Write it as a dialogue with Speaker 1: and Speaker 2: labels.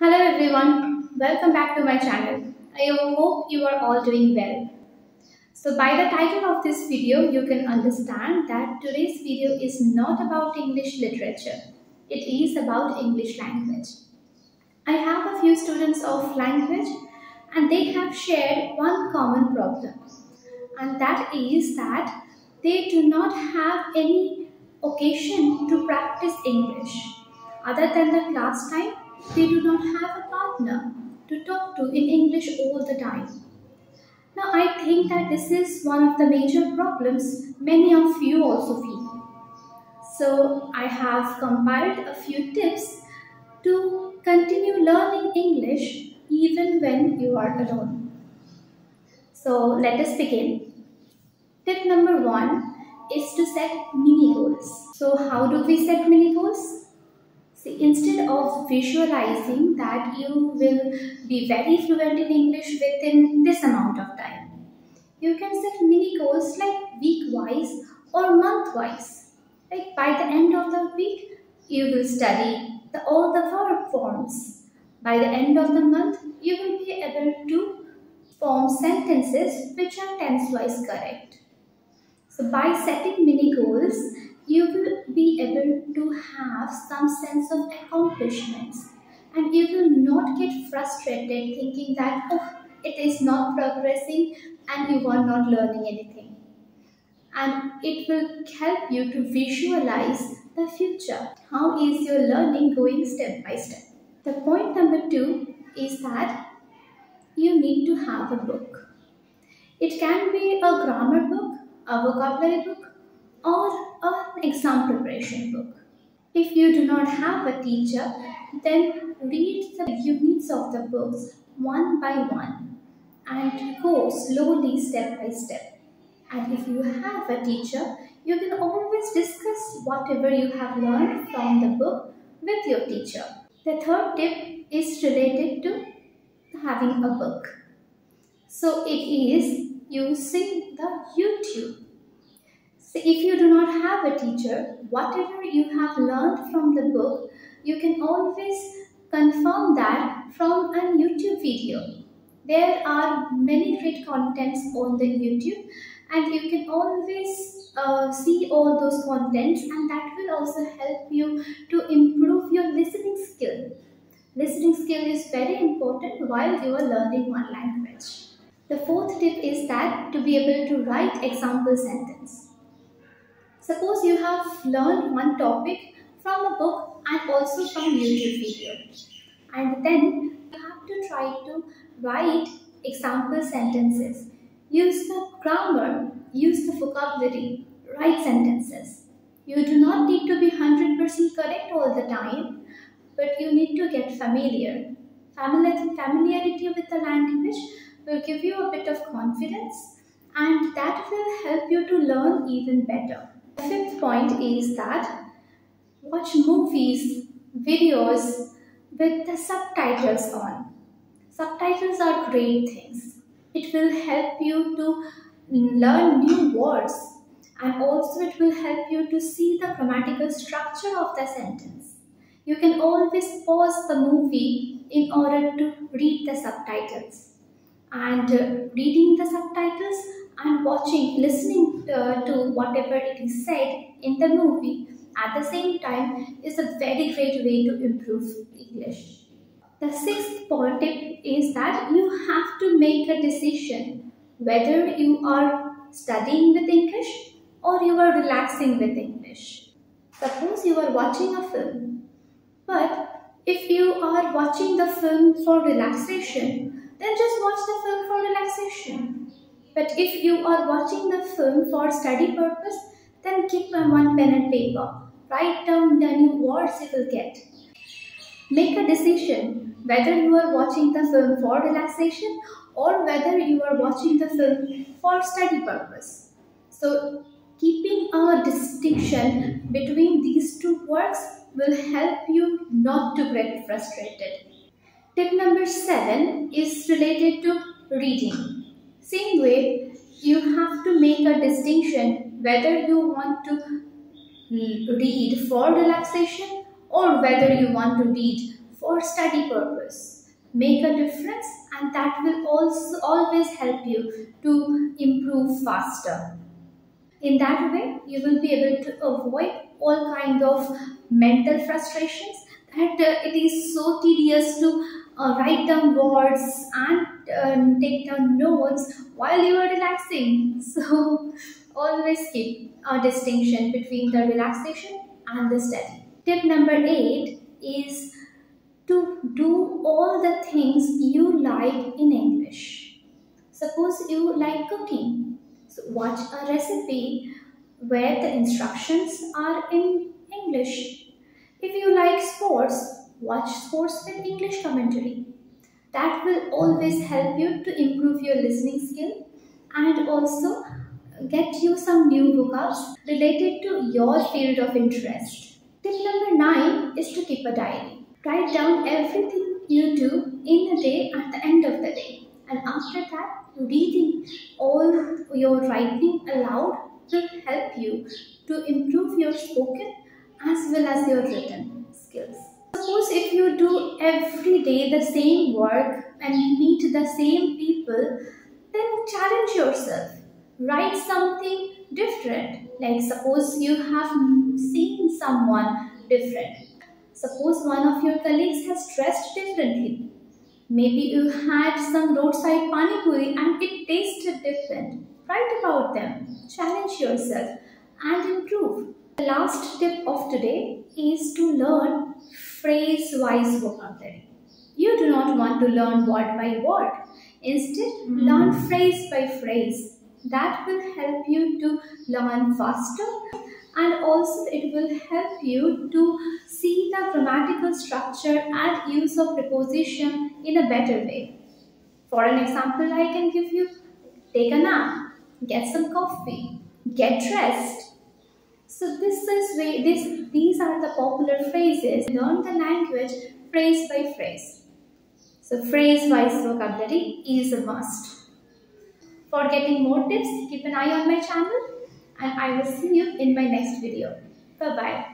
Speaker 1: Hello everyone, welcome back to my channel. I hope you are all doing well. So by the title of this video, you can understand that today's video is not about English literature. It is about English language. I have a few students of language and they have shared one common problem and that is that they do not have any occasion to practice English. Other than the class time, they do not have a partner to talk to in English all the time. Now, I think that this is one of the major problems many of you also feel. So, I have compiled a few tips to continue learning English even when you are alone. So, let us begin. Tip number one is to set mini goals. So, how do we set mini goals? See, instead of visualizing that you will be very fluent in English within this amount of time, you can set mini goals like week-wise or month-wise. Like by the end of the week, you will study the, all the verb forms. By the end of the month, you will be able to form sentences which are tense-wise correct. So by setting mini goals, you will be able to have some sense of accomplishments. And you will not get frustrated thinking that oh it is not progressing and you are not learning anything. And it will help you to visualize the future. How is your learning going step by step? The point number 2 is that you need to have a book. It can be a grammar book a vocabulary book or an exam preparation book. If you do not have a teacher, then read the units of the books one by one and go slowly step by step. And if you have a teacher, you can always discuss whatever you have learned from the book with your teacher. The third tip is related to having a book. So it is using the YouTube so if you do not have a teacher, whatever you have learned from the book, you can always confirm that from a YouTube video. There are many great contents on the YouTube and you can always uh, see all those contents and that will also help you to improve your listening skill. Listening skill is very important while you are learning one language. The fourth tip is that to be able to write example sentence. Suppose you have learned one topic from a book and also from YouTube video. And then you have to try to write example sentences. Use the grammar, use the vocabulary, write sentences. You do not need to be 100% correct all the time, but you need to get familiar. Familiarity with the language will give you a bit of confidence and that will help you to learn even better. The fifth point is that watch movies, videos with the subtitles on. Subtitles are great things. It will help you to learn new words and also it will help you to see the grammatical structure of the sentence. You can always pause the movie in order to read the subtitles. And uh, reading the subtitles and watching, listening uh, to whatever it is said in the movie at the same time is a very great way to improve English. The sixth point tip is that you have to make a decision whether you are studying with English or you are relaxing with English. Suppose you are watching a film, but if you are watching the film for relaxation, then just watch the film for relaxation. But if you are watching the film for study purpose, then keep one pen and paper. Write down the new words you will get. Make a decision whether you are watching the film for relaxation or whether you are watching the film for study purpose. So, keeping a distinction between these two works will help you not to get frustrated. Tip number 7 is related to reading. Same way, you have to make a distinction whether you want to read for relaxation or whether you want to read for study purpose. Make a difference and that will also always help you to improve faster. In that way, you will be able to avoid all kind of mental frustrations that uh, it is so tedious to uh, write down words and uh, take down notes while you are relaxing. So always keep a distinction between the relaxation and the study. Tip number eight is to do all the things you like in English. Suppose you like cooking. So watch a recipe where the instructions are in English. If you like sports, watch sports with English commentary. That will always help you to improve your listening skill and also get you some new vocabs related to your field of interest. Tip number 9 is to keep a diary. Write down everything you do in a day at the end of the day. And after that, reading all your writing aloud will help you to improve your spoken as well as your written skills. Suppose if you do every day the same work and meet the same people, then challenge yourself write something different. Like suppose you have seen someone different. Suppose one of your colleagues has dressed differently. Maybe you had some roadside pani puri and it tasted different. Write about them, challenge yourself and improve. The last tip of today is to learn phrase-wise vocabulary. You do not want to learn word by word. Instead, learn hmm. phrase by phrase that will help you to learn faster and also it will help you to see the grammatical structure and use of preposition in a better way. For an example, I can give you take a nap, get some coffee, get dressed. So this is way this these are the popular phrases. Learn the language phrase by phrase. So phrase wise vocabulary is a must. For getting more tips, keep an eye on my channel and I will see you in my next video. Bye-bye.